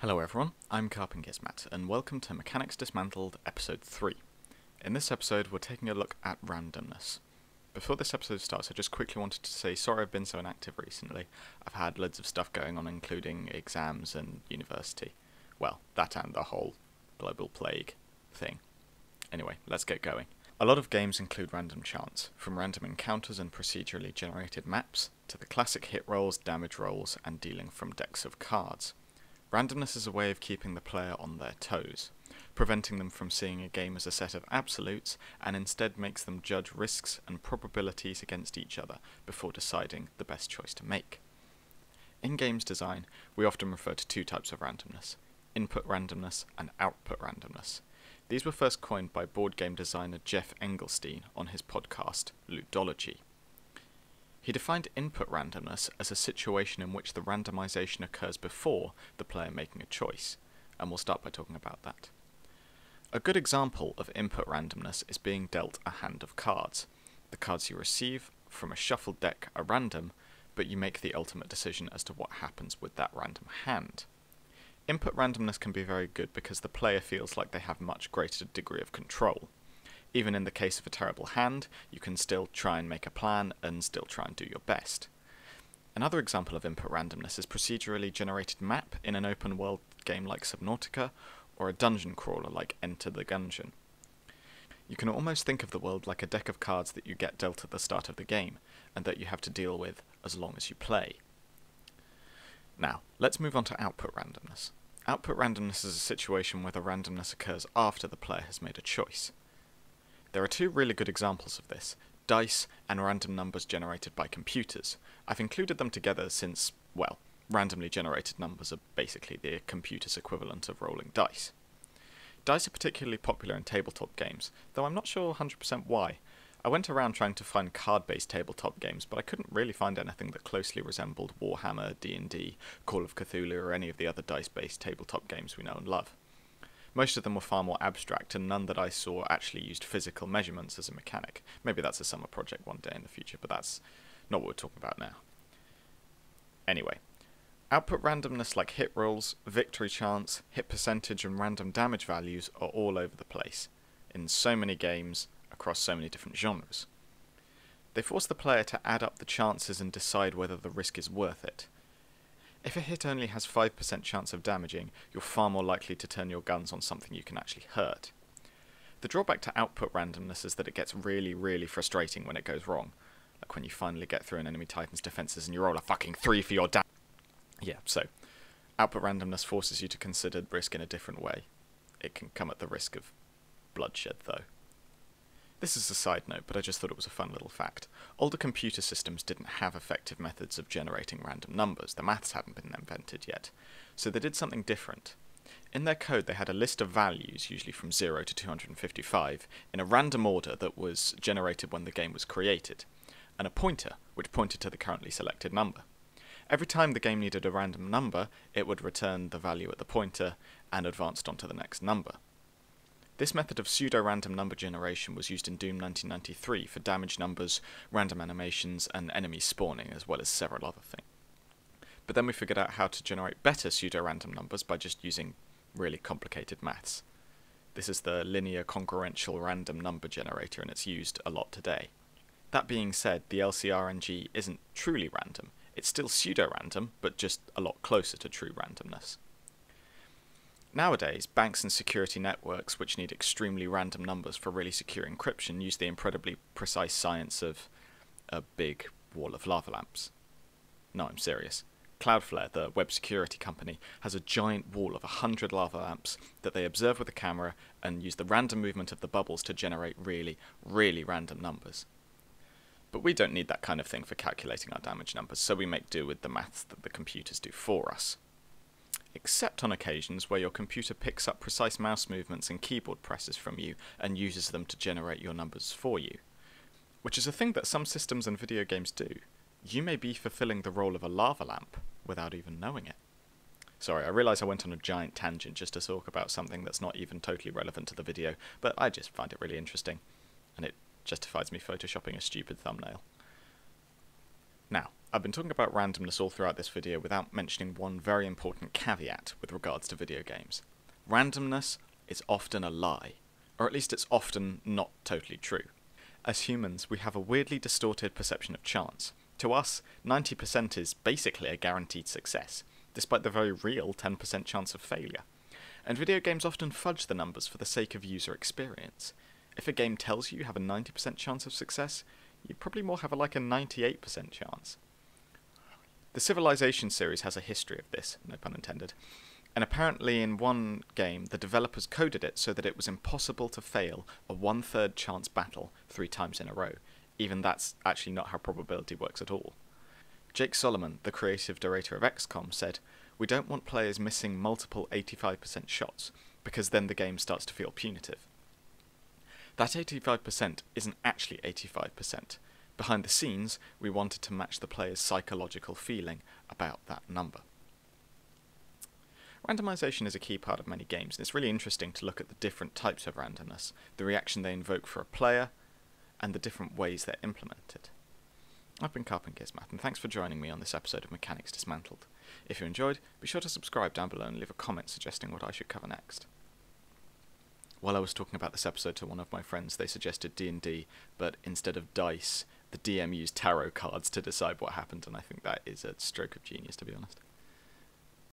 Hello everyone, I'm Carpengizmat, and welcome to Mechanics Dismantled Episode 3. In this episode, we're taking a look at randomness. Before this episode starts, I just quickly wanted to say sorry I've been so inactive recently. I've had loads of stuff going on, including exams and university. Well, that and the whole global plague thing. Anyway, let's get going. A lot of games include random chance, from random encounters and procedurally generated maps, to the classic hit rolls, damage rolls, and dealing from decks of cards. Randomness is a way of keeping the player on their toes, preventing them from seeing a game as a set of absolutes, and instead makes them judge risks and probabilities against each other before deciding the best choice to make. In games design, we often refer to two types of randomness input randomness and output randomness. These were first coined by board game designer Geoff Engelstein on his podcast, Ludology. He defined input randomness as a situation in which the randomization occurs before the player making a choice, and we'll start by talking about that. A good example of input randomness is being dealt a hand of cards. The cards you receive from a shuffled deck are random, but you make the ultimate decision as to what happens with that random hand. Input randomness can be very good because the player feels like they have much greater degree of control. Even in the case of a terrible hand, you can still try and make a plan and still try and do your best. Another example of input randomness is procedurally generated map in an open world game like Subnautica, or a dungeon crawler like Enter the Gungeon. You can almost think of the world like a deck of cards that you get dealt at the start of the game, and that you have to deal with as long as you play. Now, let's move on to output randomness. Output randomness is a situation where the randomness occurs after the player has made a choice. There are two really good examples of this dice and random numbers generated by computers. I've included them together since, well, randomly generated numbers are basically the computer's equivalent of rolling dice. Dice are particularly popular in tabletop games, though I'm not sure 100% why. I went around trying to find card-based tabletop games, but I couldn't really find anything that closely resembled Warhammer, D&D, Call of Cthulhu, or any of the other dice-based tabletop games we know and love. Most of them were far more abstract, and none that I saw actually used physical measurements as a mechanic. Maybe that's a summer project one day in the future, but that's not what we're talking about now. Anyway, output randomness like hit rolls, victory chance, hit percentage, and random damage values are all over the place, in so many games, across so many different genres. They force the player to add up the chances and decide whether the risk is worth it. If a hit only has 5% chance of damaging, you're far more likely to turn your guns on something you can actually hurt. The drawback to output randomness is that it gets really, really frustrating when it goes wrong. Like when you finally get through an enemy titan's defenses and you roll a fucking 3 for your damage. Yeah, so, output randomness forces you to consider risk in a different way. It can come at the risk of bloodshed, though. This is a side note, but I just thought it was a fun little fact. Older computer systems didn't have effective methods of generating random numbers, the maths hadn't been invented yet, so they did something different. In their code, they had a list of values, usually from 0 to 255, in a random order that was generated when the game was created, and a pointer, which pointed to the currently selected number. Every time the game needed a random number, it would return the value at the pointer and advanced on to the next number. This method of pseudo-random number generation was used in Doom 1993 for damage numbers, random animations, and enemy spawning, as well as several other things. But then we figured out how to generate better pseudo-random numbers by just using really complicated maths. This is the linear congruential random number generator, and it's used a lot today. That being said, the LCRNG isn't truly random. It's still pseudo-random, but just a lot closer to true randomness. Nowadays, banks and security networks, which need extremely random numbers for really secure encryption, use the incredibly precise science of a big wall of lava lamps. No, I'm serious. Cloudflare, the web security company, has a giant wall of 100 lava lamps that they observe with a camera and use the random movement of the bubbles to generate really, really random numbers. But we don't need that kind of thing for calculating our damage numbers, so we make do with the maths that the computers do for us except on occasions where your computer picks up precise mouse movements and keyboard presses from you and uses them to generate your numbers for you. Which is a thing that some systems and video games do. You may be fulfilling the role of a lava lamp without even knowing it. Sorry, I realise I went on a giant tangent just to talk about something that's not even totally relevant to the video, but I just find it really interesting, and it justifies me photoshopping a stupid thumbnail. I've been talking about randomness all throughout this video without mentioning one very important caveat with regards to video games. Randomness is often a lie, or at least it's often not totally true. As humans, we have a weirdly distorted perception of chance. To us, 90% is basically a guaranteed success, despite the very real 10% chance of failure. And video games often fudge the numbers for the sake of user experience. If a game tells you you have a 90% chance of success, you probably more have a, like a 98% chance. The Civilization series has a history of this, no pun intended. And apparently, in one game, the developers coded it so that it was impossible to fail a one third chance battle three times in a row. Even that's actually not how probability works at all. Jake Solomon, the creative director of XCOM, said, We don't want players missing multiple 85% shots, because then the game starts to feel punitive. That 85% isn't actually 85%. Behind the scenes, we wanted to match the player's psychological feeling about that number. Randomization is a key part of many games, and it's really interesting to look at the different types of randomness, the reaction they invoke for a player, and the different ways they're implemented. I've been Carpengizmat, and thanks for joining me on this episode of Mechanics Dismantled. If you enjoyed, be sure to subscribe down below and leave a comment suggesting what I should cover next. While I was talking about this episode to one of my friends, they suggested D&D, but instead of dice, the DM used tarot cards to decide what happened, and I think that is a stroke of genius, to be honest.